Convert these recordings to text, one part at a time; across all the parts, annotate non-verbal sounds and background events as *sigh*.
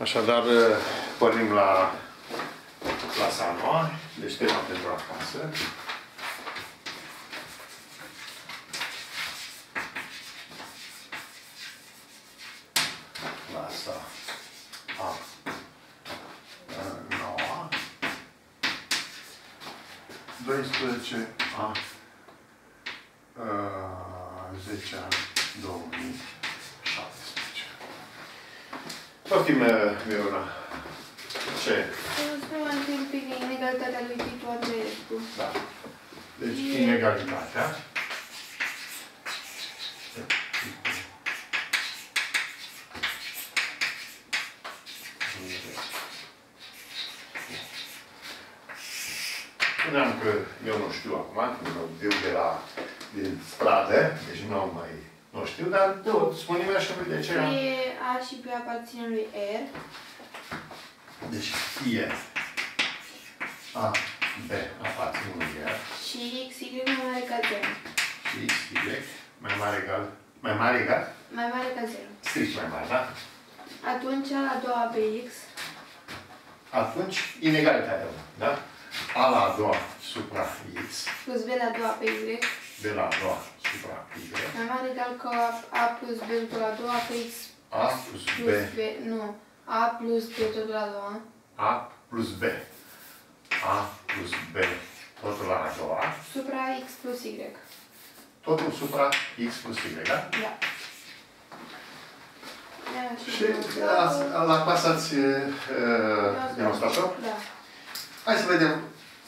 Așadar, pornim la clasa a noua, deci tema pentru acasă. Poftim, Miruna. Ce? Să mai întâi un pic inegalitatea lui Titu Andreescu. Da. Deci, E- inegalitatea. Spuneam că eu nu știu acum, că eu viu de la din stradă, deci nu mai nu știu, dar tot, spune-mi așa de ce am... Fie A și B aparține lui R. Deci fie A, B aparțin lui R Și X, Y mai mare ca 0. și X, Y mai mare egal, mai mare egal, Mai mare ca 0. strict mai mare, da? Atunci A la doua pe X Atunci, inegalitatea, da? A la a doua supra X, plus B la doua pe Y B la a doua supra Y, mai mare egal ca A plus B totul la doua pe X A plus B, plus B, nu, A plus B totul la doua A plus B, A plus B, totul la a doua, supra X plus Y. totul supra X plus Y, da? Da. Ia Și următorul. ați- la clasa ați uh, demonstrat-o? Da. Hai să vedem,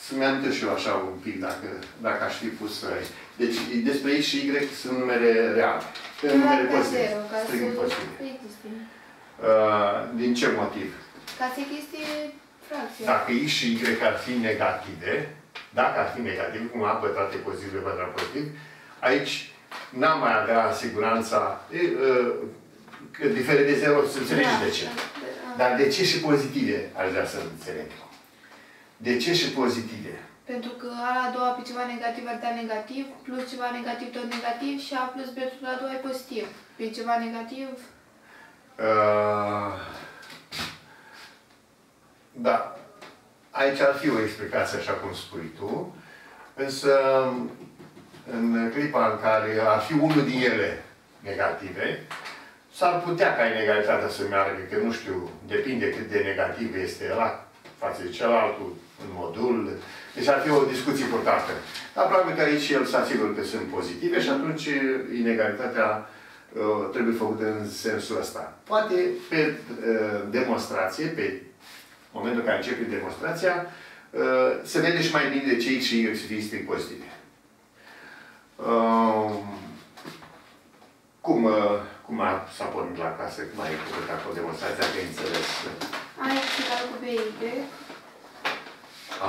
să-mi amintesc și eu așa un pic, dacă, dacă aș fi pus... uh, Deci, despre X și Y sunt numere reale. Numere Ca pozitive, zero, ca strict să pozitive. existe. Uh, Din ce motiv? Ca să existe fracție. Dacă X și Y ar fi negative, dacă ar fi negative, cum A pătrat e pozitiv, B pătrat pozitiv, aici n-am mai avea siguranța, e, uh, că difere de zero, să înțelegi Da, de ce. da, da. Dar de ce și pozitive aș vrea să înțeleg? De ce și pozitive? Pentru că A la doua pe ceva negativ ar da negativ, plus ceva negativ tot negativ și A plus B tot la doua e pozitiv. Pe ceva negativ, Uh, da. Aici ar fi o explicație, așa cum spui tu, însă în clipa în care ar fi unul din ele negative, s-ar putea ca inegalitatea să meargă, că nu știu, depinde cât de negativ este ăla față de cealaltul în modul. Deci ar fi o discuție importantă. Dar probabil că aici el s-a asigur că sunt pozitive și atunci inegalitatea uh, trebuie făcută în sensul ăsta. Poate pe uh, demonstrație, pe momentul în care începe demonstrația, uh, se vede și mai bine de ce X și Y să fie strict pozitive. Uh, cum, uh, cum a, s-a pornit la casă, cum ai făcut acolo demonstrația, dacă ai înțeles? A x egal cu B y,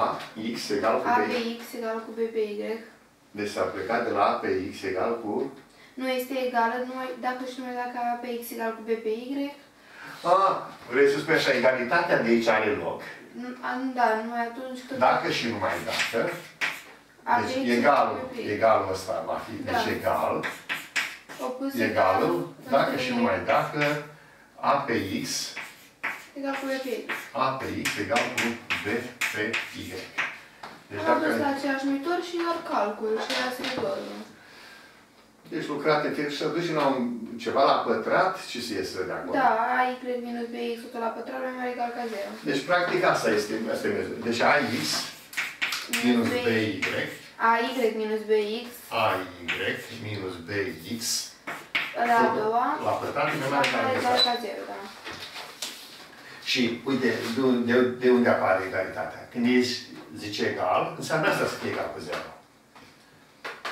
A, X egal cu A B. pe x egal cu B pe y. Deci s-a plecat de la A pe X egal cu... Nu este egală numai dacă și numai dacă A pe x egal cu B pe y. A, vrei să spui așa, egalitatea de aici are loc. Nu- a- Da, numai atunci când Dacă și numai dacă. A pe Deci x egalul, egal cu B pe y. egalul ăsta va fi, deci Da. egal, Opus egalul, dacă între și numai dacă, A pe X, Egal cu B pe y. A pe X egal cu B pe Y. Deci Am dus la dacă, același numitor și doar calcul și era se rezolvă. deci lucrate fie și să duci la un, ceva la pătrat, ce se iese de acolo? Da, A y minus B x totul la pătrat mai mare egal ca 0. Deci practic asta este, asta e mezu- Deci AX minus BY, A y minus B x AY minus BX la a doua la pătrat e mai mai mare mare ca egal exact. ca 0, da. Și uite, de, unde, de unde apare egalitatea? Când ești, zice egal, înseamnă asta să fie egal cu 0.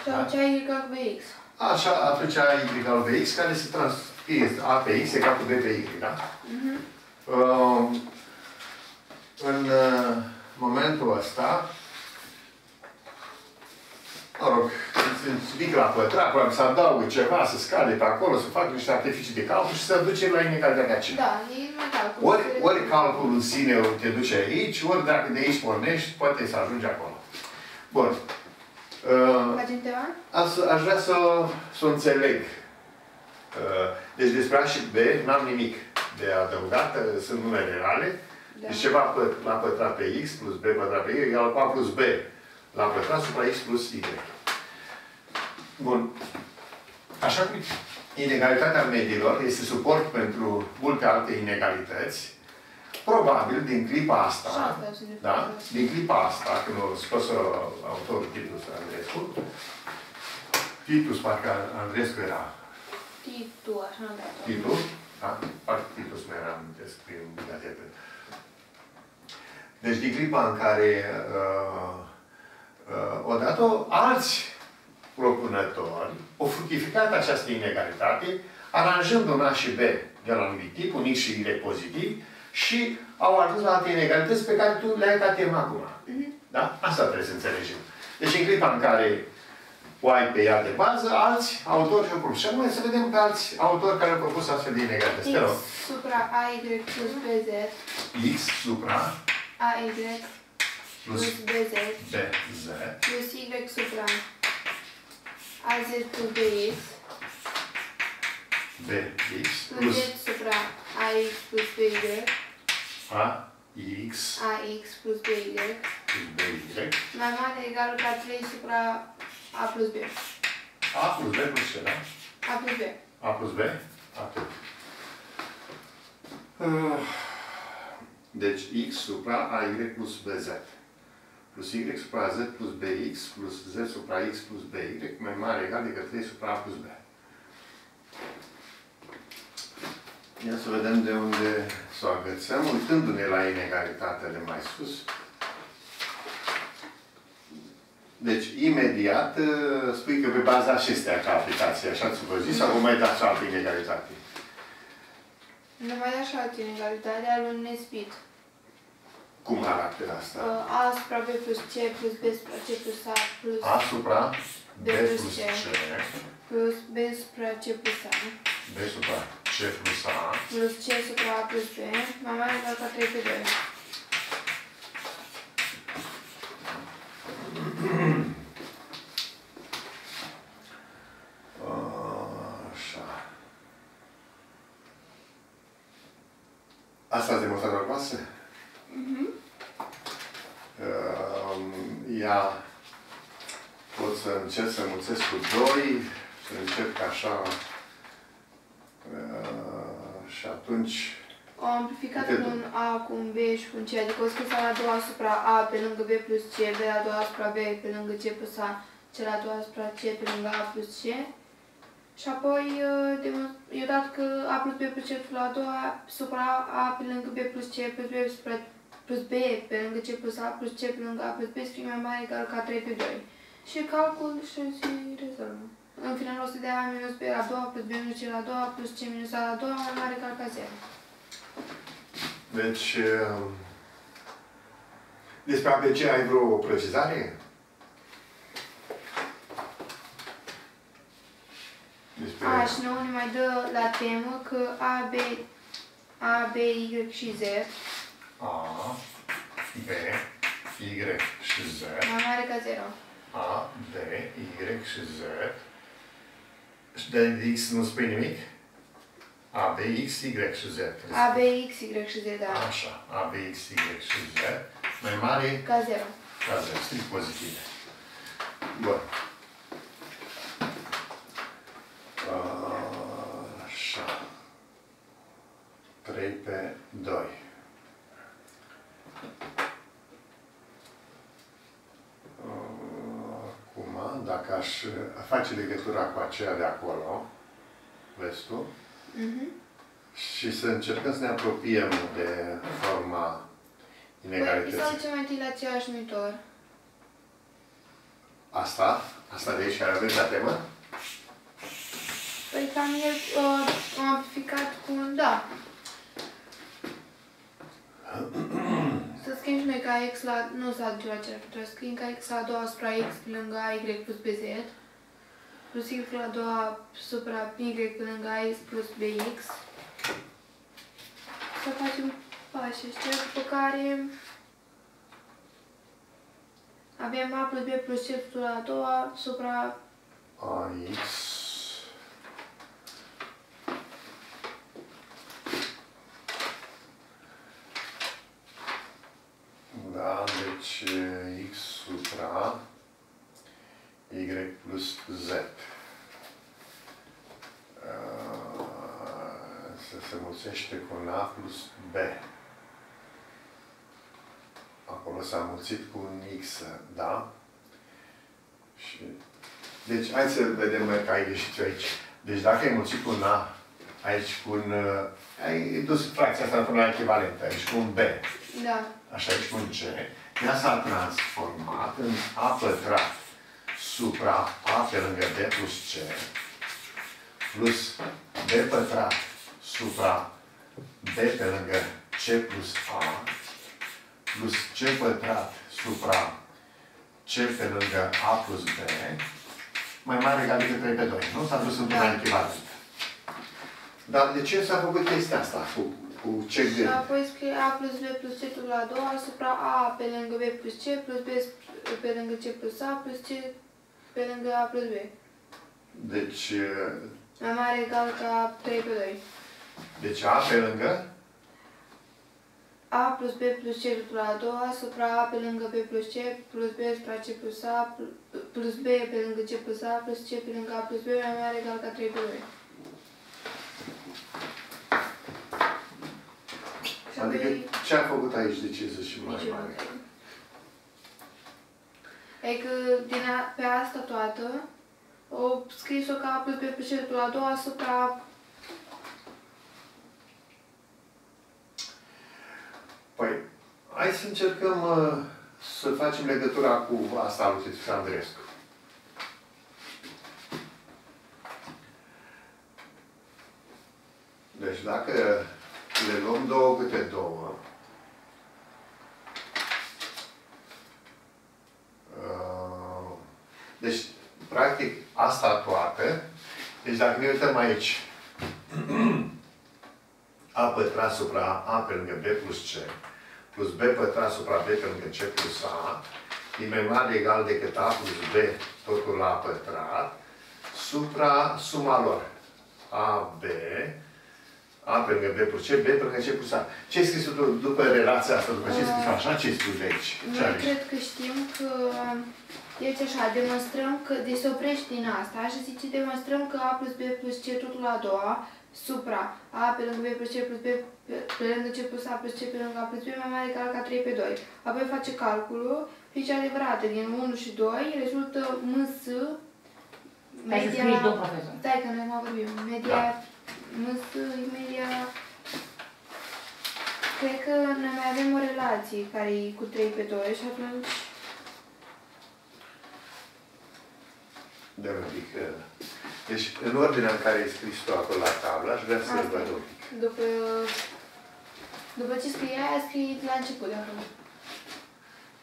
Și atunci A y egal cu B x. Așa, atunci y egal pe x, care se transcrie a pe x egal cu b pe y, da? Mhm. Uh, în uh, momentul ăsta, mă rog, îți ridic la pătrat, probabil să adaugă ceva, să scade pe acolo, să fac niște artificii de calcul și să duce la inegalitatea aceea. Da, e mai calcul. Ori, ori calculul în sine te duce aici, ori dacă de aici pornești, poate să ajungi acolo. Bun. Uh, Facem ceva? Aș, aș vrea să, să o înțeleg. Uh, Deci despre A și B n-am nimic. de adăugat, sunt numere reale. Da. Deci ceva pă- la pătrat pe x plus b pătrat pe y egal cu a plus b la pătrat supra x plus y. Bun. Așa cum inegalitatea mediilor este suport pentru multe alte inegalități, probabil din clipa asta, Și asta se referă da? la asta. Din clipa asta, când a scos uh, autorul Titus Andrescu, Titus, parcă Andrescu era Titu, așa am dat. Titus, da? Parcă Titus nu era amintesc prin gazetă. Deci din clipa în care uh, uh, odată alți propunători au fructificat această inegalitate, aranjând un A și B de la anumit tip, un X și Y pozitiv, și au ajuns la alte inegalități pe care tu le-ai ca temă acum. Da? Asta trebuie să înțelegem. Deci în clipa în care o ai pe ea de bază, alți autori și-au propus. Și acum să vedem pe alți autori care au propus astfel de inegalități. Te X rog. supra AY plus BZ, X supra AY plus plus BZ, BZ plus Y supra AZ plus BX, BX plus plus Z supra AX plus BY, AX AX plus BY, plus BY mai mare egal ca 3 supra A plus B. A plus B plus ce, da? A plus B. A plus B? Atât. Uh, Deci X supra AY plus BZ plus Y supra Z plus BX plus Z supra X plus BY mai mare egal decât 3 supra A plus B. Ia să vedem de unde să o agățăm, uitându-ne la inegalitatele mai sus. Deci, imediat, uh, spui că pe baza acestea ca aplicație, așa ți vă zis, sau vă mai dați altă inegalitate? Nu mai da și altă inegalitate al unui nespit. Cum arată asta? A supra B plus C plus B supra C plus A plus A supra B B plus plus C. C, plus B supra C plus A B supra C plus A, plus C supra A plus B mai mare egal ca 3 pe 2. Așa. Asta ați demonstrat la clasă? Mhm. Uh, Ia, pot să încerc să mulțesc cu 2, să încerc așa. Uh, și atunci, Au amplificat Uite, cu un A, cu un B și cu un C, adică o scris A la doua asupra A pe lângă B plus C, B la doua asupra B pe lângă C plus A, C la doua asupra C pe lângă A plus C. Și apoi uh, demon- eu dat că A plus B plus C la a doua supra A pe lângă B plus C plus B supra plus B pe lângă C plus A plus C pe lângă A plus B să fie mai mare egal ca 3 pe 2. Și calcul și se rezolvă. În final o să dea A minus B la a doua plus B minus C la a doua plus C minus A la a doua mai mare egal ca 0. Deci, uh, despre ABC ai vreo precizare? Despre... Aș, și nouă ne mai dă la temă că A, B, A, B, Y și Z A, B, Y și Z. mai mare ca 0. A, B, Y și Z. Și de X nu spui nimic? A, B, X, Y și Z. A, B, X, Y și Z, da. Așa. A, B, X, Y și Z. Mai mare Ca 0. ca Z. Strict pozitive. Bun. Așa. 3 pe 2. Acum, dacă aș face legătura cu aceea de acolo, vezi tu, Mhm. și să încercăm să ne apropiem de forma Păi, să inegalității. ducem mai întâi la același numitor. Asta, asta de aici care avem la temă, Păi cam el uh, am amplificat cu un da. *clears throat* Să scriem și noi ca x la... Nu să aduce la același numitor, să scriem ca x la a doua asupra x pe lângă a y plus bz plus y la a doua supra y pe lângă a x plus bx. Să facem pași ăștia, după care avem a plus b plus c totul la a doua supra AX înmulțește cu un A plus B. Acolo s-a mulțit cu un X, da? Și, deci, hai să vedem că ai ieșit aici. Deci dacă ai mulțit cu un A, aici cu un... Uh, ai dus fracția asta într-un echivalent, aici cu un B. Da. Așa, aici cu un C. Ea s-a transformat în A pătrat supra A pe lângă B plus C plus B pătrat supra B pe lângă C plus A plus C pătrat supra C pe lângă A plus B mai mare egal decât 3 pe 2. Nu s-a dus într-un da. echivalent. Dar de ce s-a făcut chestia asta cu, cu ce gând? Și apoi scrie A plus B plus C la 2 asupra A pe lângă B plus C plus B pe lângă C plus A plus C pe lângă A plus B. Deci... Mai mare egal ca 3 pe 2. Deci A pe lângă? A plus B plus C la a doua asupra A pe lângă B plus C plus B supra C plus A plus B pe lângă C plus A plus C pe lângă A plus B mai mare egal ca 3 pe 2. Adică ce a făcut aici de ce zici mai mare? Adică din a, pe asta toată o scris-o ca A plus B plus C la a doua asupra Păi, hai să încercăm uh, să facem legătura cu asta lui Titus Andrescu. Deci dacă le luăm două câte două, uh, deci, practic, asta toată, deci dacă ne uităm aici, *clears throat* a pătrat supra A pe lângă B plus C, plus B pătrat supra B pe lângă C plus A, e mai mare egal decât A plus B, totul la pătrat, supra suma lor. A, B, A pe lângă B plus C, B pe lângă C plus A. Ce ai scris tu după relația asta, după ce ai scris așa, ce ai scris de aici? Ce Noi cred că știm că deci așa, demonstrăm că, deci se oprește din asta și zice, demonstrăm că A plus B plus C totul la a doua, supra A pe lângă B plus C plus B pe lângă C plus A plus C pe lângă A plus B mai mare egal ca 3 pe 2. Apoi face calculul, fie ce adevărată, din 1 și 2 rezultă MS media... Stai că noi nu vorbim. Media... Da. MS media... Cred că noi mai avem o relație care e cu 3 pe 2 și atunci... De un pic... Deci, în ordinea în care ai scris tu acolo la tablă, aș vrea să-l văd un pic. După, după ce scrie aia, scrie la început de acolo.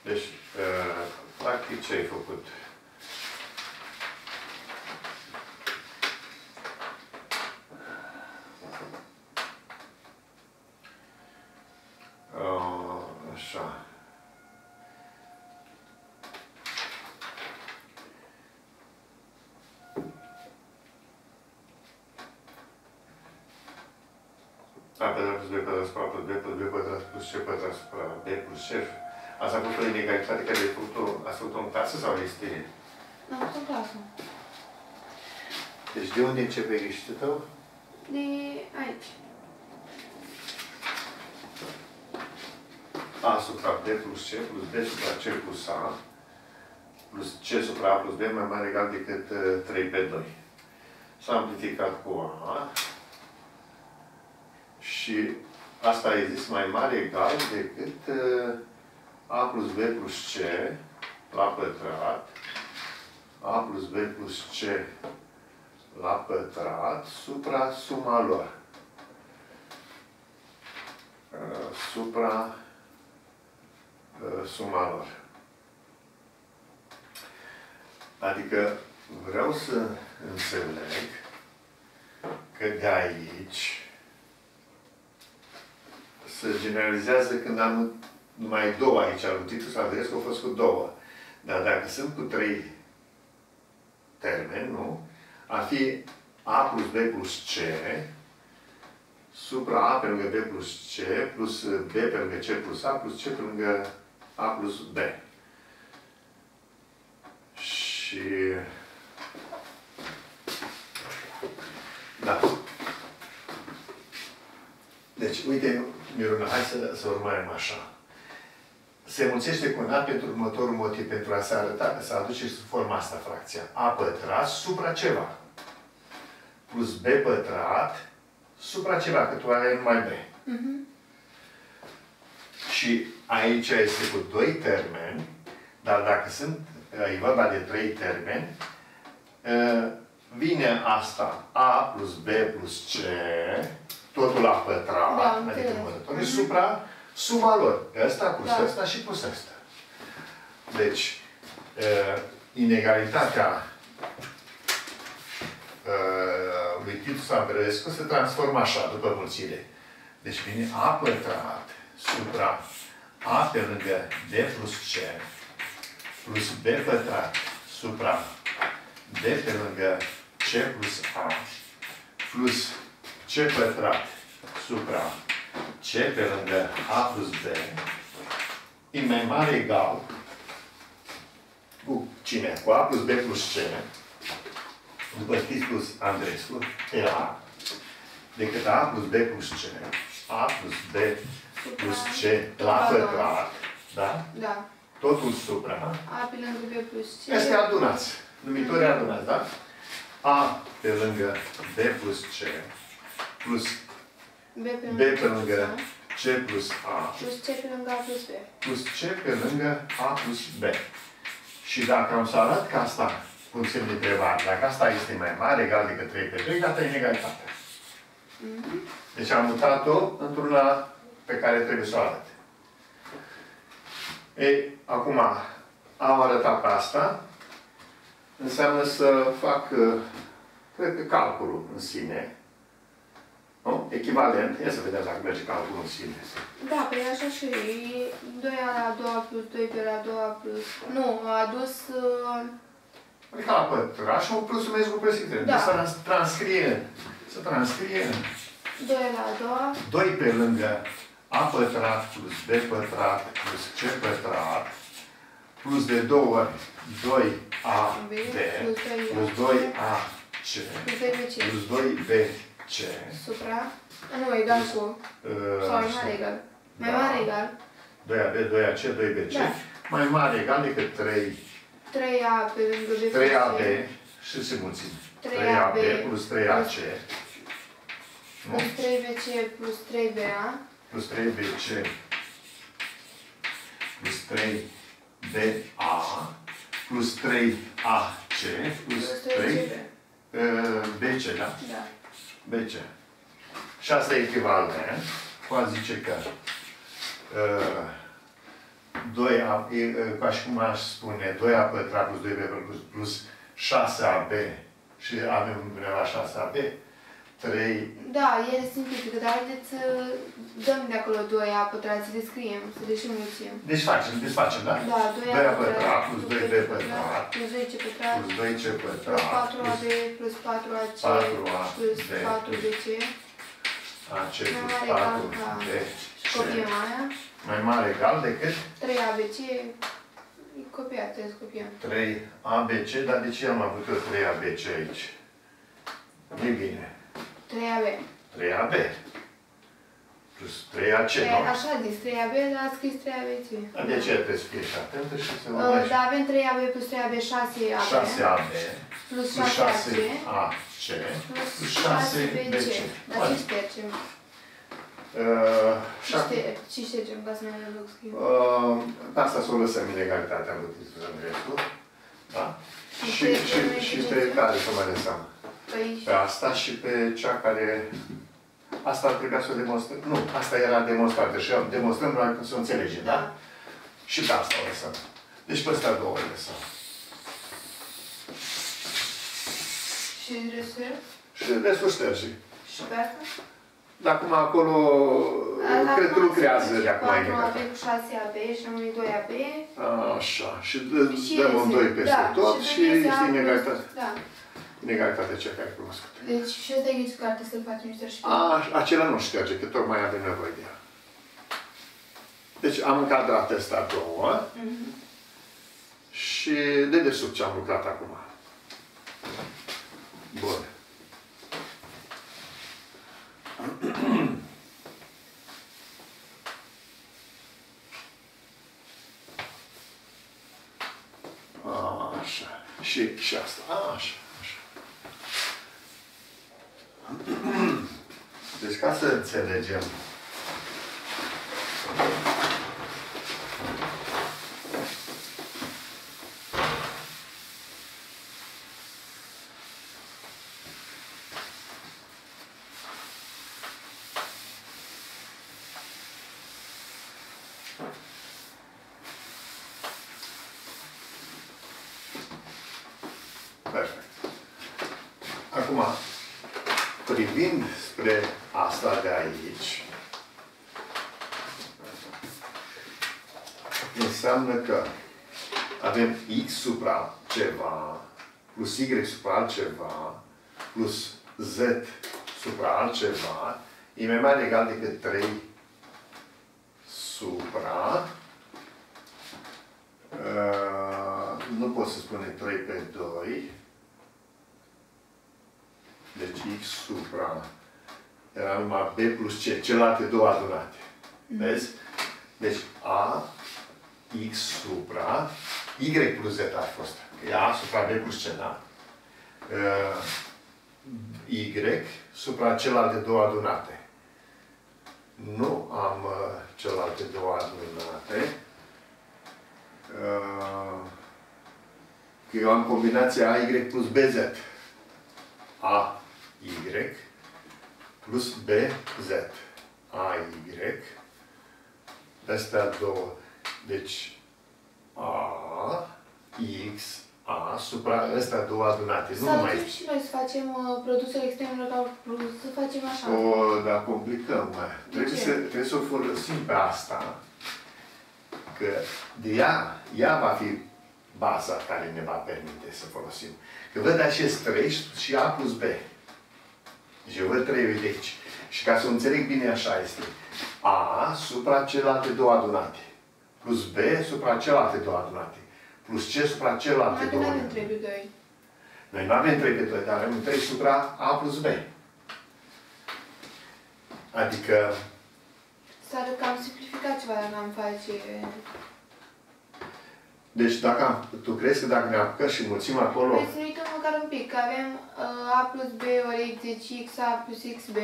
Deci, uh, practic, ce ai făcut? Uh, așa. A pătrat plus B pătrat supra plus B plus B pătrat plus C pătrat supra B plus C. Ați avut o inegalitate care ai făcut-o, ați făcut-o în clasă sau este? Am făcut în clasă. Deci de unde începe greșitul tău? De aici. A supra B plus C plus B supra C plus A plus C supra A plus B mai mare egal decât 3 uh, pe 2. S-a amplificat cu A și asta e zis mai mare egal decât uh, A plus B plus C la pătrat, A plus B plus C la pătrat supra suma lor. Uh, supra uh, suma lor. Adică vreau să înțeleg că de aici se generalizează când am numai două aici, lui Titus Andreescu au fost cu două. Dar dacă sunt cu trei termeni, nu? Ar fi A plus B plus C supra A pe lângă B plus C plus B pe lângă C plus A plus C pe lângă A plus B. Și... Da. Deci, uite, Miruna, hai să, să urmărim așa. Se mulțește cu un A pentru următorul motiv, pentru a se arăta că se aduce sub forma asta fracția. A pătrat supra ceva. Plus B pătrat supra ceva, că tu ai numai B. Mhm. Și aici este cu doi termeni, dar dacă sunt, e vorba de trei termeni, ă, vine asta A plus B plus C, totul la pătrat, Da, adică înțeles. numărător, Mhm. supra suma lor. Ăsta plus Da. ăsta și plus ăsta. Deci, ă, inegalitatea ă, lui Titu Samperescu se transformă așa, după mulțire. Deci vine A pătrat supra A pe lângă D plus C plus B pătrat supra D pe lângă C plus A plus C pătrat supra C pe lângă A plus B e mai mare egal cu cine? Cu A plus B plus C după Titus Andrescu, era decât A plus B plus C. A plus B plus C la pătrat, da? Da. Totul supra. A pe lângă B plus C. Este adunați. Numitorii adunați, da? A pe lângă B plus C plus B pe B lângă pe lângă C. C plus A Plus C pe lângă A plus B. plus C pe lângă A plus B. Și dacă am să arăt că asta, cum semn de întrebare, dacă asta este mai mare, egal decât 3 pe 2, gata inegalitate. Mhm. Deci am mutat-o într-una pe care trebuie să o arăt. Ei, acum, am arătat pe asta, înseamnă să fac, uh, cred că calculul în sine, nu? Echivalent, ia să vedem dacă merge calculul în sine. Da, pe așa și 2 la a doua plus 2 pe la a doua plus... Nu, a adus... uh, Adică la pătrat și un plus un cu presicre. Da. Deci să trans- transcrie, să transcrie 2 la a doua 2 pe lângă A pătrat plus B pătrat plus C pătrat plus de două ori 2A B B plus 2 plus 2A C plus 2 B C. plus 2B C Supra... Nu, egal cu... uh, Sau mai mare egal. Mai da. mare egal. 2AB, 2AC, 2BC Da. mai mare egal decât 3 3A pe lângă B plus 3AB C. și se mulțim. 3AB 3AB plus 3AC nu? Plus 3BC plus 3BA. plus 3BC plus 3BA plus 3AC plus Plus 3 3CB. uh, BC, da? Da. BC. Și asta e echivalent. Poate zice că uh, 2A, e, uh, ca și cum aș spune, 2A pătrat plus 2B plus, plus 6AB și avem undeva 6AB, 3 Da, el simplifică, dar haideți să dăm de acolo 2A pătrat, să descriem, să deșimulțim. Deci facem, desfacem, da? Da, 2A 2A pătrat plus 2B pătrat plus 2C pătrat plus 2C plus pătrat 4AB plus plus 4AC 4A plus B 4BC. AC Mai plus mare egal 4 ca BC copiem aia. mai mare egal decât 3ABC e copiat, trebuie să copiem. 3 ABC, dar de ce am avut eu 3 ABC aici? nu bine. 3AB. 3 AB. Plus 3 AC, Trei- nu? Așa a zis 3AB, dar a scris 3ABC. Dar de ce trebuie să fie și atentă și să Uh, urmărești? Dar avem 3AB plus 3AB 6AB 6 AB plus plus 6AC 6 AC plus plus 6 6BC. BC. Dar ce ștergem? Uh, și Ce acum- șter- Ce ștergem ca să nu ne loc scriu? Uh, asta să o lăsăm inegalitatea lui Titus Andreescu. Da? Și Și, pe și, cele și pe eficiențe? care să mai lăsăm? Păi Pe asta și pe cea care... Asta ar trebui să o demonstrăm. Nu, asta era demonstrată și demonstrăm doar când să o înțelegem, da? Da. Și pe asta o lăsăm. Deci pe astea două le lăsăm. și restul? Și restul șterge. Și pe asta? Dar acum acolo, Ala cred că acum lucrează se de acum face imediat. 4AB cu 6AB și rămâne 2AB. Așa. Și dă- Și dăm un iese- doi peste da, tot și și dăm iese este A plus- inegalitate. Da inegalitatea cea care e cunoscută. Deci și ăsta e ghicit carte să-l facem șterge. Ah, acela nu șterge, că adică tocmai avem nevoie de ea. Deci am încadrat asta două mm -hmm. și de desubt ce am lucrat acum. Bun. *clears throat* Așa. Și, și asta. Așa. Ca să înțelegem Perfect. Acum, privind spre asta de aici, înseamnă că avem x supra ceva, plus y supra altceva, plus z supra altceva, e mai mare egal decât 3 supra Uh, nu pot să spunem 3 pe 2. Deci x supra era numai b plus c, celelalte două adunate. Vezi? Deci a x supra y plus z ar fost. E a supra b plus c, da? Uh, y supra celelalte două adunate. Nu am uh, celelalte două adunate. Uh, că eu am combinația AY plus BZ. A, Y plus B, Z. A, Y. Astea două. Deci, A, X, A, supra astea două adunate. Nu Sau mai... mai... și noi să facem uh, produsele externe ca plus, să facem așa. O, dar complicăm, mă. Trebuie ce? să, trebuie să o folosim pe asta. Că de ea, ea va fi baza care ne va permite să folosim. Că văd acest 3 și A plus B. Deci eu văd 3 uite aici. Și ca să o înțeleg bine așa este. A supra celelalte două adunate. Plus B supra celelalte două adunate. Plus C supra celelalte Mai două nu avem adunate. 3 pe 2. Noi nu avem 3 pe 2, dar avem 3 supra A plus B. Adică S-ar cam simplificat ceva dacă am face... Deci dacă am, tu crezi că dacă ne apucăm și mulțim acolo, Păi să ne uităm măcar un pic, că avem uh, A plus B ori X, deci XA plus XB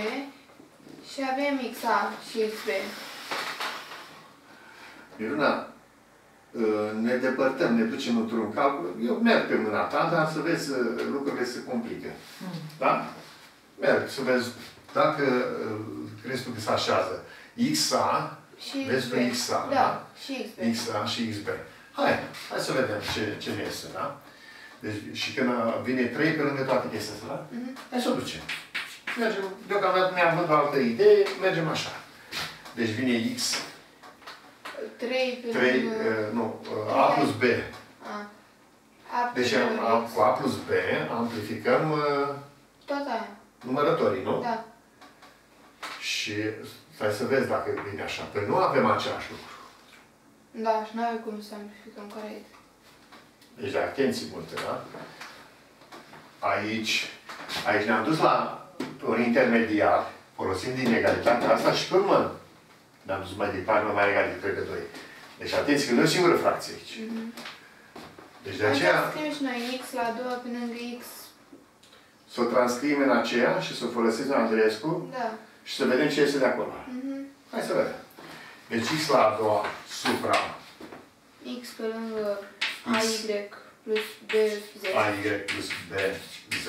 și avem XA și XB. Miruna, ă, ne depărtăm, ne ducem într-un calcul. Eu merg pe mâna ta, dar să vezi ă, lucrurile se complică. Da? Merg să vezi dacă ă, crezi tu că se așează. XA, Și Vezi XB. pe XA, da? Da, și XB. XA și XB. Hai, hai să vedem ce, ce ne este, da? Deci, și când vine 3 pe lângă toate chestiile astea, da? Mhm. Hai să o ducem. Mergem, deocamdată mi-am văzut o altă idee, mergem așa. Deci vine X, 3 pe 3, lângă... uh, nu, uh, A plus B. A. A Deci pe am, lângă am, X. cu A plus B amplificăm uh, Tot aia. numărătorii, nu? Da. Și stai să vezi dacă vine așa. Păi nu avem același lucru. Da, și nu avem cum să amplificăm corect. Deci de atenție multe, da? Aici, aici ne-am dus la un intermediar, folosind inegalitatea asta și pe urmă ne-am dus mai departe, mai egal de 3 pe 2. Deci atenție că nu e o singură fracție aici. Mhm. Deci de Am aceea să scriem și noi X la a doua pe lângă X. să o transcriem în aceea și să o folosim în Andreescu Da. și să vedem ce este de acolo. Mhm. Hai să vedem. Deci x la a doua supra X pe lângă X. AY plus B Z. ay plus b z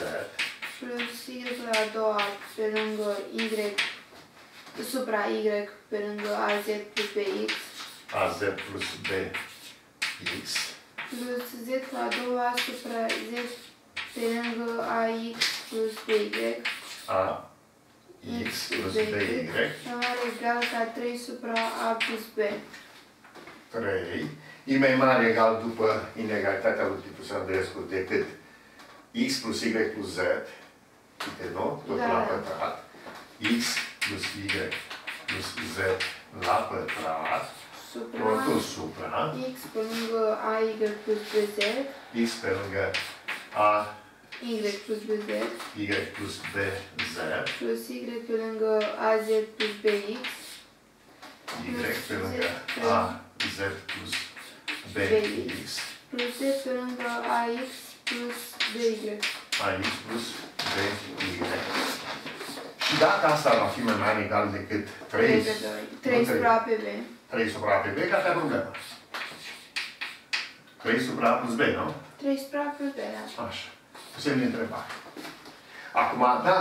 Plus Y la a doua pe lângă Y supra Y pe lângă AZ plus BX. az plus b x Plus Z la a doua supra Z pe lângă AX plus BY. a x plus b y Mai mare egal ca 3 supra A plus B. 3 e mai mare egal după inegalitatea lui Titus Andreescu decât x plus y plus z uite, nu? Totul Da. la pătrat x plus y plus z la pătrat Supra totul supra X pe lângă AY plus BZ. x pe lângă a Y plus BZ. y plus b z Plus Y pe lângă AZ plus BX. y pe lângă a z plus b x Plus Z pe lângă AX plus 2y. AX plus BY. Și dacă asta va fi mai mare egal decât 3, 3 pe 2. 3 supra pe b. 3 supra pe B, care e problema? 3 supra plus B, nu? 3 supra plus b, da. Așa. Cu semn de întrebare. Acum, da,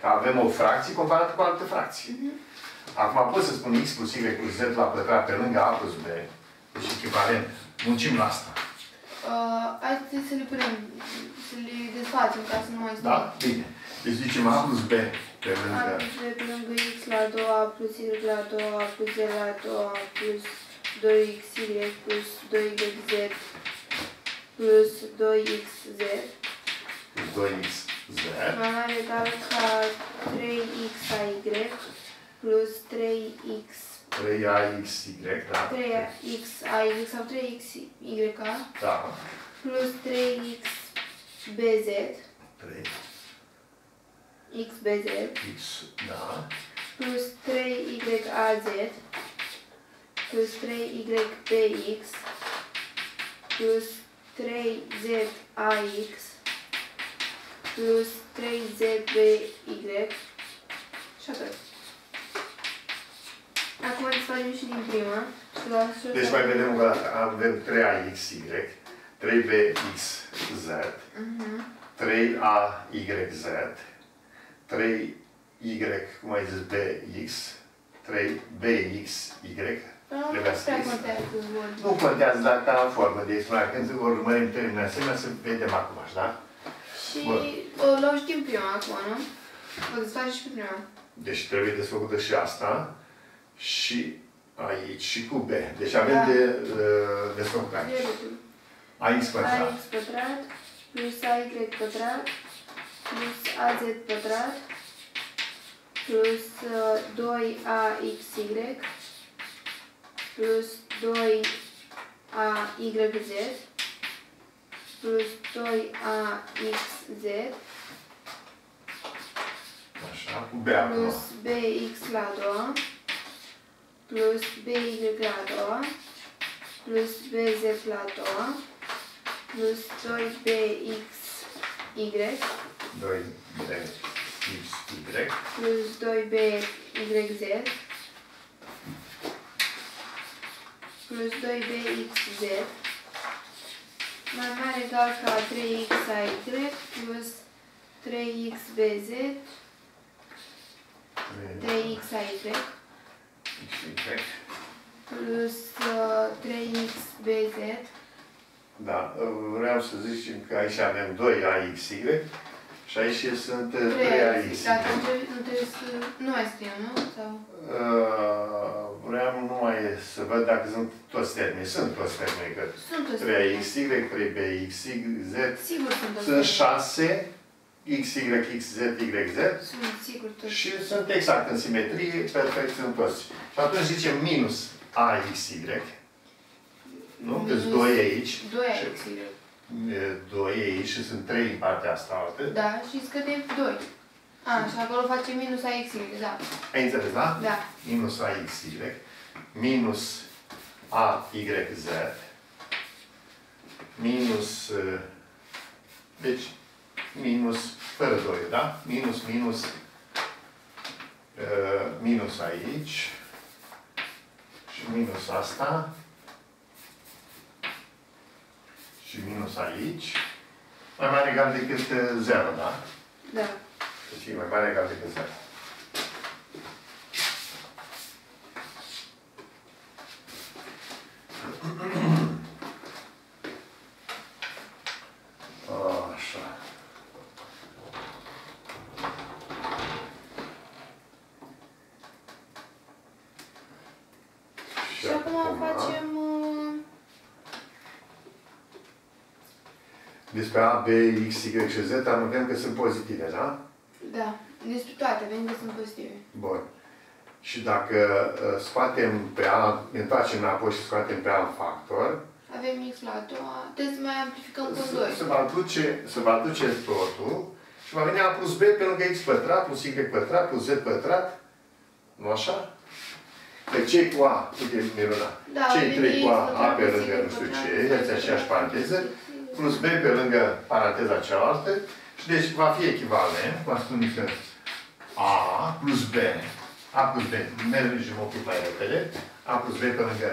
că avem o fracție comparată cu alte fracții. Acum pot să spun x plus y plus z la pătrat pe lângă a plus b. Deci echivalent. Muncim la asta. Uh, hai să le punem, să le desfacem ca să nu mai stăm. Da? Bine. Deci zicem a plus b pe A lângă plus b pe lângă x la a doua plus y la a doua plus z la a doua plus 2xy plus 2yz plus 2xz 2x z mai mare egal ca 3xy plus 3x 3axy, da? 3xy sau 3xy Da. plus 3xbz 3 xbz x, da. plus 3yaz plus 3ypx plus 3zax plus 3zby și atât. Acum desfacem și din prima și la sfârșit. Deci mai vedem o dată. Avem 3axy, 3bxz, Mhm. 3ayz, 3y, cum ai zis, bx, 3bxy. Nu Trebuia să prea scris. contează vorbi. Nu contează, dar ca formă de exprimare. Când urmărim termenul asemenea, să vedem acum, da? Și Bun. O luăm și din prima acum, nu? O desfacem și pe prima. Deci trebuie desfăcută și asta. Și aici, și cu b. Deci avem Da. de uh, desfăcut aici. Trebuie. ax pătrat. ax pătrat plus ay pătrat plus az pătrat plus uh, 2axy plus 2ayz plus 2axz Așa, cu b acum. plus bx la a doua plus by la a doua plus bz la a doua plus 2bxy 2 de x, y. plus 2byz plus 2bxz mai mare egal ca 3xy plus 3xbz 3xy X, y. plus uh, 3xbz Da, vreau să zicem că aici avem 2 axy și aici sunt 3 3x. axy. Dacă nu trebuie, nu trebuie să... Nu mai scriem, nu? Sau... Uh, vreau numai să văd dacă sunt toți termeni. Sunt toți termeni, că Sunt o 3xy, 3bxy, z. Sigur sunt o Sunt 6 xy, xz, yz. Sunt sigur toți. Și sunt exact în simetrie, perfect sunt toți. Și atunci zicem minus AXY. Nu? Că Minus 2 aici. 2x. Și, e, 2 aici și sunt 3 în partea asta altă. Da, și scădem 2. A, și acolo facem minus ax, da. Ai înțeles, da? Da. Minus AXY. Minus AYZ. Minus... uh, Deci, minus fără 2, da? Minus, minus... uh, Minus aici. Și minus asta. Și minus aici. Mai mare egal decât 0, da? Da. Deci e mai mare egal decât 0. Așa. Și acum facem... uh, Despre A, B, X, Y și Z anotăm că sunt pozitive, da? Da. Despre toate, vedem că sunt pozitive. Bun. Și dacă uh, scoatem pe A, ne întoarcem înapoi și scoatem pe A în factor, Avem x la a doua. Trebuie să mai amplificăm cu se, 2. se, va duce, se va duce totul și va veni A plus B pe lângă X pătrat, plus Y pătrat, plus Z pătrat. Nu așa? Deci ce cu A? Uite, Miruna. Da, Cei vine trei cu X A, A pătrat pe plus lângă Y nu știu pătrat, ce, plus este Z aceeași pătrat, paranteză. Plus plus B pe lângă paranteza cealaltă. Și deci va fi echivalent, va spune că A plus B, A plus B, mergem un pic mai repede, A plus B pe lângă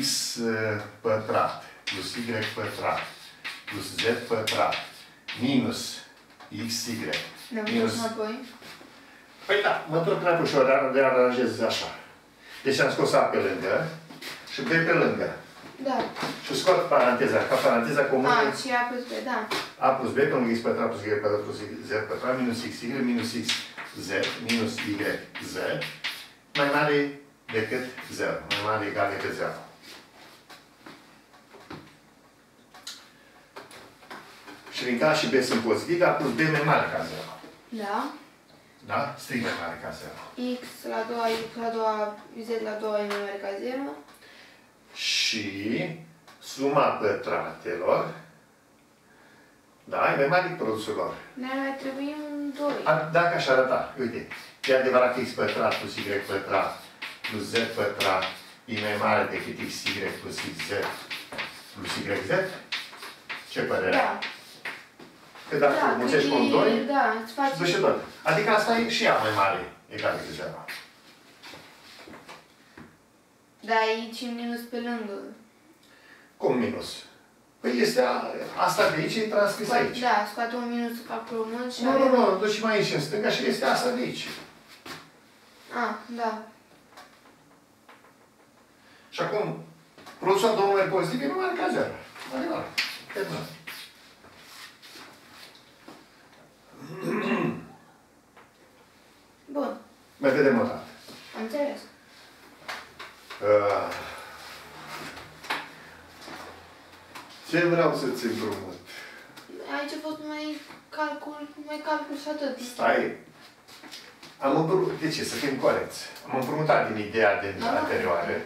X uh, pătrat plus Y pătrat plus Z pătrat minus XY Ne-am minus... dus înapoi. Păi da, mă întorc înapoi și o re- rearanjez așa. Deci am scos A pe lângă și B pe lângă. Da. Și scot paranteza, ca paranteza comună. A, și A plus B, da. A plus B pe lângă X pătrat plus Y pătrat plus Z pătrat minus XY minus XZ minus YZ mai mare decât 0. Mai mare egal decât 0. Și din K și B sunt pozitive, A plus B mai mare ca 0. Da. Da? Strict mai mare ca 0. X la a doua, Y la a doua, Z la a doua e mai mare ca 0. Și suma pătratelor da, e mai mare decât produsul lor. Ne-ar mai trebui un 2. A- Dacă aș arăta, uite, e adevărat că x pătrat plus y pătrat plus z pătrat e mai mare decât xy plus xz plus yz? Ce părere? ai? Da. Că dacă Da, da, mulțești cu un 2, Da, îți faci... și duci și tot. Adică asta e și ea mai mare, egal decât 0. Da, aici e minus pe lângă. Cum minus? Păi este a, asta de aici, e transcris aici. Da, scoate un minus acolo mult și Nu, avem- nu, nu, duci mai aici în stânga și este asta de aici. A, da. Și acum, produsul a două numere pozitive e mai mare ca 0. Adevărat. Exact. Bun, Mai vedem o dată. am înțeles. Uh, Ce vreau să-ți împrumut? Aici a fost mai calcul, mai calcul și atât. Stai. Am împrumutat, de ce? Să fim corecți. Am împrumutat din ideea de Da, da. anterioară.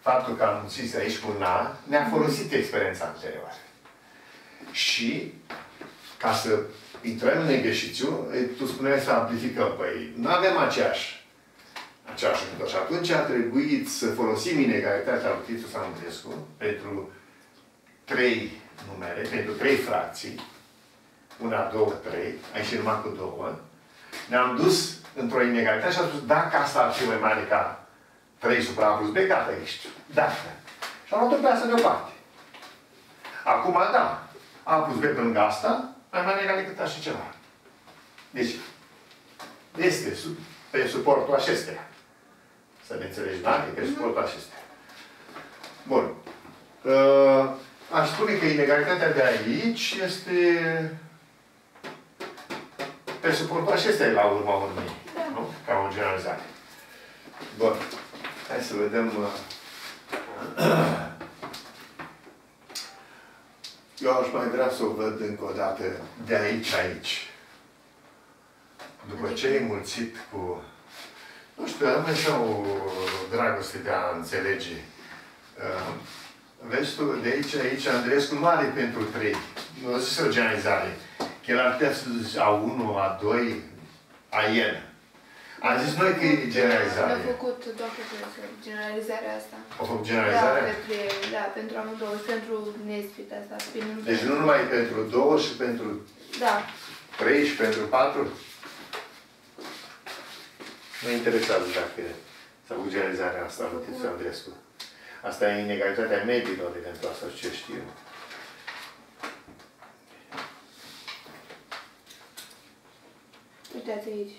Faptul că am zis aici cu na, ne-a folosit experiența anterioară. Și, ca să intrăm în exercițiu, e, tu spuneai să amplificăm. Păi, nu avem aceeași aceeași unită. Și atunci a trebuit să folosim inegalitatea lui Titu Sandrescu pentru trei numere, pentru trei fracții, una, două, trei, aici e numai cu două, ne-am dus într-o inegalitate și am spus, dacă asta ar fi mai mare ca 3 supra A plus B, gata, ești. Dacă. Și am luat-o pe asta deoparte. Acum, da, A plus B pe lângă asta, mai mare egal decât așa ceva. Deci, este sub, pe suportul acesteia. Să ne înțelegi, da? E pe suportul acesteia. Bun. Uh, aș spune că inegalitatea de aici este pe suportul acesteia la urma urmei. Da. Nu? Ca o generalizare. Bun. Hai să vedem. uh, *clears throat* Eu aș mai vrea să o văd încă o dată de aici aici. După ce ai mulțit cu... Nu știu, am așa o dragoste de a înțelege. Uh, Vezi tu, de aici, aici, Andreescu nu are pentru 3. Nu a zis o generalizare. Că el ar putea să zici A1, A2, AN. Am zis noi că e generalizare. Am făcut doar profesor, generalizarea asta. Au făcut Da, generalizarea? pentru el, da, pentru amândouă și pentru Nesfit asta. spinând Deci pe- nu numai pentru 2 și pentru Da, 3 și pentru 4? Mă interesează dacă s-a făcut generalizarea asta lui Titu Andrescu. Asta e inegalitatea mediilor, pentru asta ce știu. uitați aici.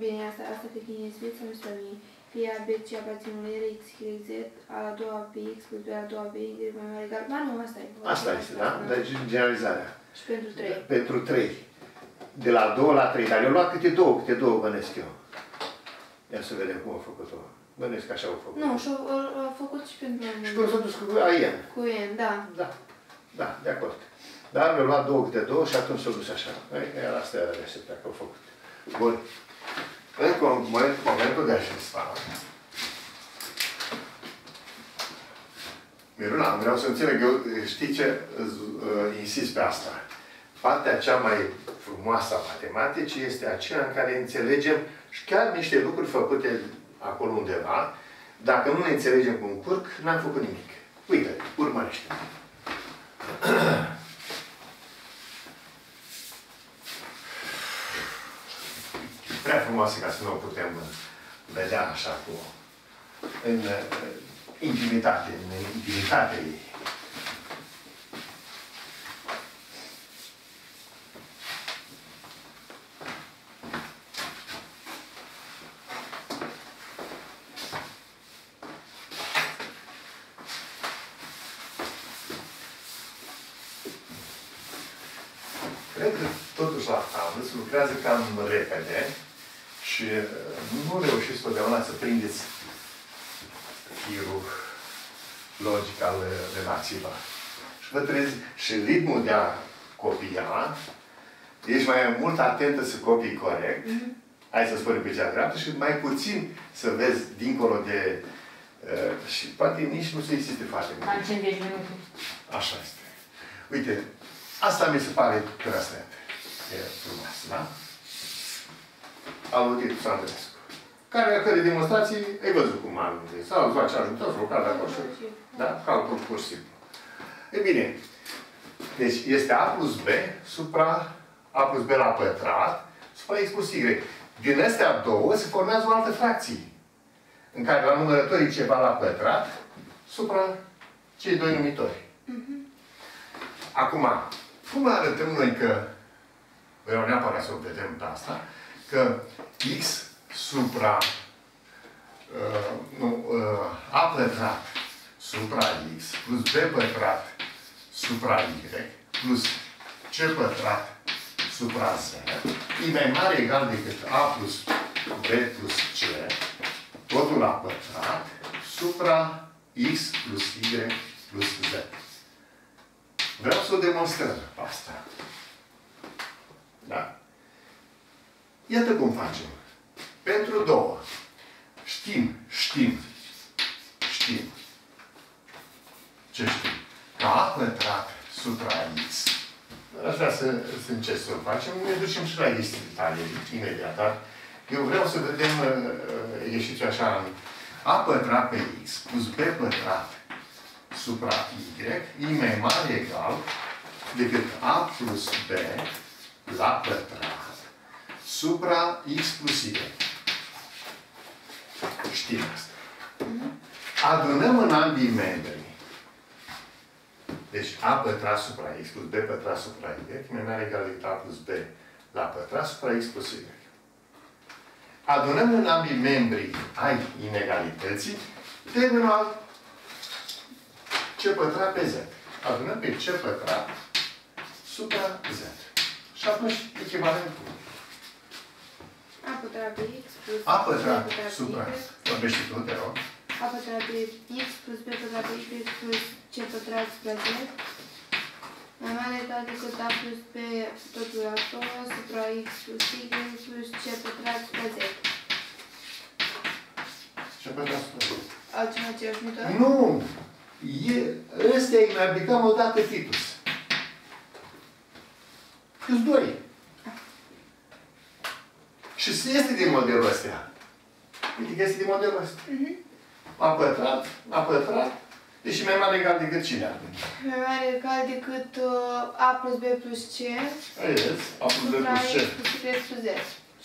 Bine, asta, asta pe tine Nesfit să nu stă mie. Fie A, B, C aparțin unui R, X, Y, Z, A la doua pe X, plus B la doua pe Y, mai mare egal. Ba nu, asta e. Asta este, da? Deci generalizarea. Și pentru 3. Pentru 3. De la 2 la 3. Dar eu luat câte două, câte două bănesc eu. Ia să vedem cum au făcut-o. Bănesc că așa au făcut. Nu, și a făcut și pentru Și cum s-a dus cu AIN. Cu N, da. Da. Da, de acord. Dar mi-au luat două câte două și atunci s-au dus așa. Ei, Iar asta era de așteptat că au făcut. Bun. În moment, momentul de acesta, Miruna, vreau să înțeleg, eu știi ce, îți, uh, insist pe asta. Partea cea mai frumoasă a matematicii este aceea în care înțelegem și chiar niște lucruri făcute acolo undeva, dacă nu ne înțelegem cu un curc, n-am făcut nimic. Uite, urmărește. Prea frumoase ca să nu o putem vedea așa cu în intimitate, în intimitatea ei. Se lucrează cam repede și uh, nu reușiți totdeauna să prindeți firul logic al uh, relațiilor. Și vă trezi și ritmul de a copia, ești mai mult atentă să copii corect, mm-hmm. hai să spunem pe cea dreaptă, și mai puțin să vezi dincolo de... Uh, și poate nici nu se insiste foarte mult. Am 50 minute. Așa este. Uite, asta mi se pare trăsnet. E frumos, da? Aluditul Andrescu. Care, care demonstrații, ai văzut cum am zis. Sau îți face ajutor, sau care acolo. Da? Calcul pur și simplu. E bine. Deci este A plus B supra A plus B la pătrat supra X plus Y. Din astea două se formează o altă fracție. În care la numărător e ceva la pătrat supra cei doi numitori. Acum, cum arătăm noi că, vreau neapărat să o vedem pe asta, că x supra uh, nu, uh, a pătrat supra x plus b pătrat supra y plus c pătrat supra z e mai mare egal decât a plus b plus c totul la pătrat supra x plus y plus z. Vreau să o demonstrăm asta. Da? Iată cum facem. Pentru două. Știm, știm, știm. Ce știm? Că a pătrat supra x. Aș vrea să, să încerc să o facem. Ne ducem și la detalii imediat. Dar eu vreau să vedem uh, ieșiți așa în a pătrat pe x plus b pătrat supra y e mai mare egal decât a plus b la pătrat supra x plus y. Știm asta. Adunăm în ambii membri. Deci a pătrat supra x plus b pătrat supra y e mai mare egal decât a plus b la pătrat supra x plus y. Adunăm în ambii membri ai inegalității termenul c pătrat pe z. Adunăm pe c pătrat supra z. Și atunci echivalentul. A pătrat pe x plus A pătrat b pătrat supra. pe y. Vorbește tu, te rog. A pătrat pe x plus b pătrat pe y plus c pătrat supra z. Mai mare egal decât a plus b totul acolo supra x plus y plus c pătrat supra z. Ce pătrat supra z. Altceva același metodă? Nu! E, ăstea îi mai aplicăm odată fitus. Câți doi. Și este din modelul ăsta. Uite că este din modelul ăsta. Mhm. A pătrat, a pătrat, deci mai mare egal decât cine atunci? Mai mare egal decât uh, a plus b plus c Vedeți? A plus B supra plus x C. plus y plus z.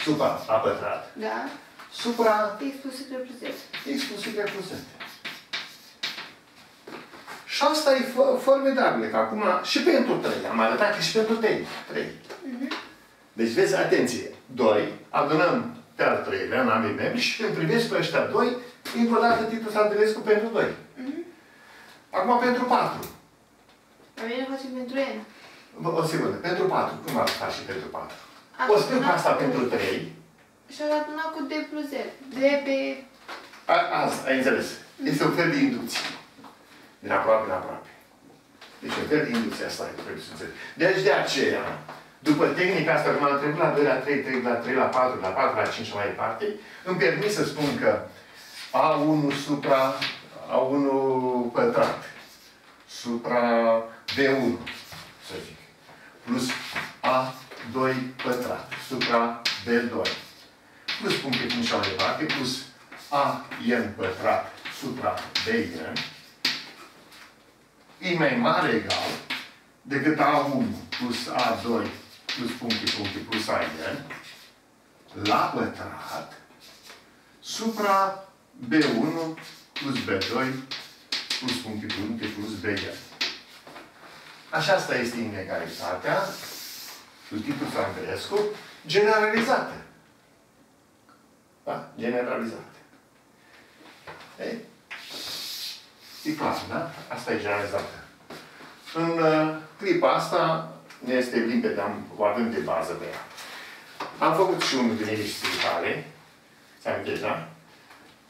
Supra a pătrat. Da? Supra x plus y plus z. x plus y plus z. Și asta e fo- formidabil, că acum și pentru 3, am arătat că și pentru 3. 3. Deci vezi, atenție, 2, adunăm pe al treilea, în ambii membri, și când privesc pe ăștia 2, încă o dată titlul Sandrilescu pentru 2. Acum pentru 4. La mine facem pentru n. Bă, O secundă, pentru 4, cum ar face și pentru 4? Am O scriu pe adunat asta cu- pentru 3. Și am adunat cu d plus z. d pe... A, asta, ai înțeles. Este un fel de inducție. Din aproape în aproape. Deci un fel de inducție asta e, trebuie să înțelegi. Deci de aceea, după tehnica asta, cum am întrebat la 2 la 3, 3 la 3 la 4, la 4 la 5 și mai departe, îmi permis să spun că A1 supra A1 pătrat supra B1, să zic, plus A2 pătrat supra B2 plus puncte 5 și mai departe, plus a n pătrat supra bn e mai mare egal decât a1 plus a2 plus puncte puncte plus a n la pătrat supra B1 plus B2 plus punctul puncte plus B Aceasta este inegalitatea lui tipul Andreescu generalizată. Da? Generalizată. Ei? E clar, da? Asta e generalizată. În uh, clipa asta ne este limpede, am, o avem de bază pe ea. Am făcut și unul din eliștiri tale, ți-am da?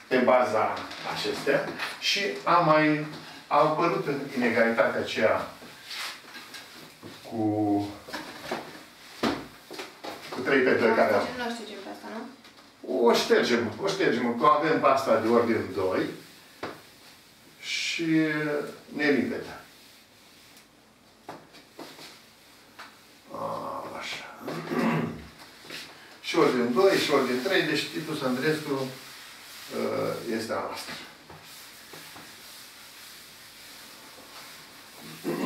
Pe baza acestea și am mai a apărut în inegalitatea aceea cu cu 3 pe 2 care am. Nu știu ce pe asta, nu? O ștergem, o ștergem. Avem pasta de ordine 2 și ne limpede. Așa. Și ordine 2 și ordine 3, deci Titus Andrescu uh, este a noastră. *clears throat*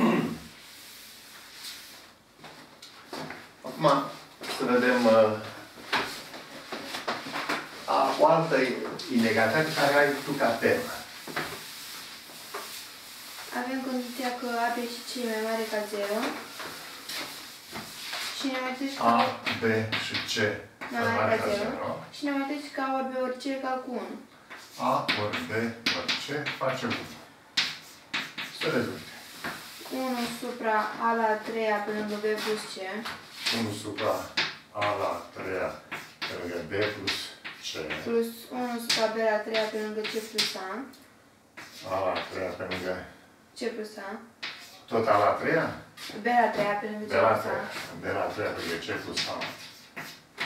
Acum, să vedem uh, a, o altă inegalitate care ai tu ca temă. Avem condiția că AB și C e mai mare ca 0. Și ne mai zici că A, B și C mai mare ca 0. Și ne mai zici că A ori B ori C egal cu 1. A ori B ori C face 1. Să rezulte. 1 supra A la 3 pe lângă B plus C. 1 supra A la 3 pe lângă B plus C. Plus 1 supra B la 3 pe lângă C plus A. A la 3 pe lângă C plus A. tot A la 3 B la 3 pe lângă C B la plus 3 A. B la 3 pe lângă C plus A.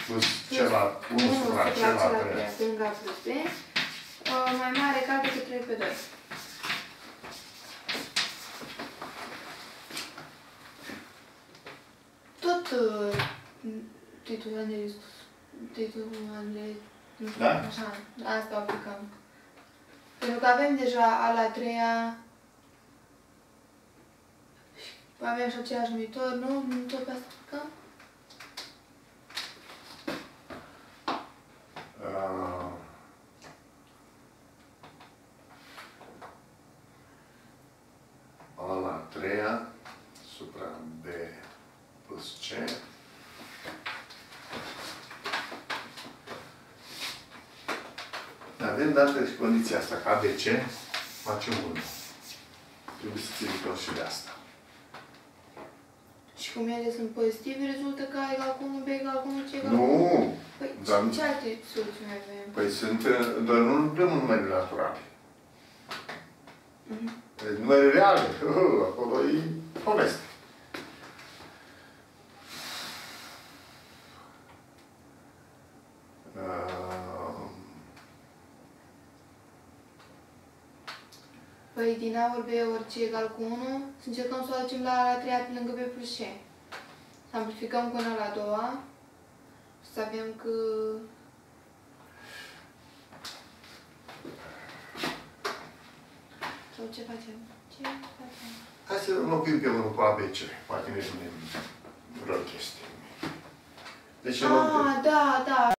Plus C Plus la 1 1 supra C supra C la la 3. 3 pe lângă A plus B. uh, Mai mare egal decât 3 pe 2. Tot uh, titlul Andrei, titlul Andrei, nu știu, Da? așa, asta aplicăm. Pentru că avem deja A la treia și avem și același numitor, nu? Nu tot pe asta aplicăm? Uh, A la treia supra B plus C. Avem dată și condiția asta, că ABC face 1. Trebuie să ținem cont și de asta. Și cum ele sunt pozitive, rezultă că A egal cu 1, B egal cu 1, C egal cu 1. Nu! Păi, Dar- ce alte soluții avem? Păi sunt, uh, doar nu dăm numere naturale. Mhm. Deci numere reale. Uh, *laughs* acolo e poveste. Din A ori B ori C egal cu 1, să încercăm să o aducem la A la 3 pe lângă B plus C. Să amplificăm cu 1 la a doua. Să avem că... Sau ce facem? Ce facem? Hai să înlocuim pe unul cu ABC. Poate ne spune vreo chestie. Deci înlocuim. Ah, da, da.